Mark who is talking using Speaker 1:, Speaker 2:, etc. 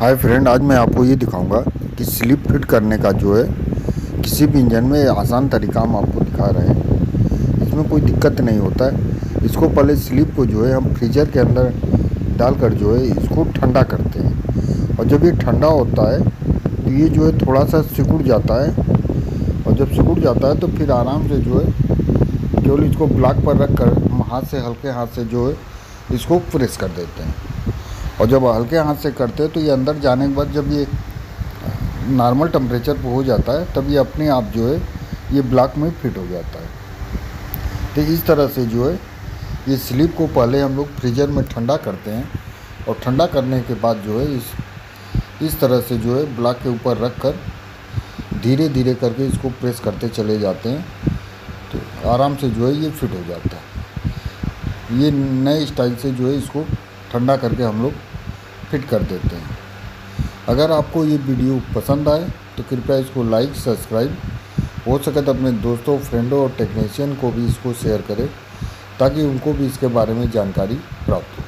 Speaker 1: Hi friend आज मैं आपको ये दिखाऊँगा कि स्लिप फिट करने का जो है, किसी भी इंजन में आसान तरीका हम आपको दिखा रहे हैं। इसमें कोई दिक्कत नहीं होता है। इसको पहले स्लिप को जो है, हम फ्रीजर के अंदर डालकर जो है, इसको ठंडा करते हैं। और जब ये ठंडा होता है तो ये जो है थोड़ा सा सिकुड़ जाता है। और जब सिकुड़ जाता है तो फिर आराम से जो है, केवल इसको ब्लॉक पर रख कर हम हाथ से, हल्के हाथ से जो है, इसको प्रेस कर देते हैं। और जब हल्के हाथ से करते हैं तो ये अंदर जाने के बाद जब ये नॉर्मल टेम्परेचर पर हो जाता है, तब ये अपने आप जो है, ये ब्लॉक में फिट हो जाता है। तो इस तरह से जो है, ये स्लीप को पहले हम लोग फ्रीजर में ठंडा करते हैं और ठंडा करने के बाद जो है, इस इस तरह से जो है ब्लॉक के ऊपर रख कर धीरे धीरे करके इसको प्रेस करते चले जाते हैं तो आराम से जो है, ये फिट हो जाता है। ये नए स्टाइल से जो है, इसको ठंडा करके हम लोग फिट कर देते हैं। अगर आपको ये वीडियो पसंद आए तो कृपया इसको लाइक सब्सक्राइब हो सके तो अपने दोस्तों फ्रेंडों और टेक्नीशियन को भी इसको शेयर करें, ताकि उनको भी इसके बारे में जानकारी प्राप्त हो।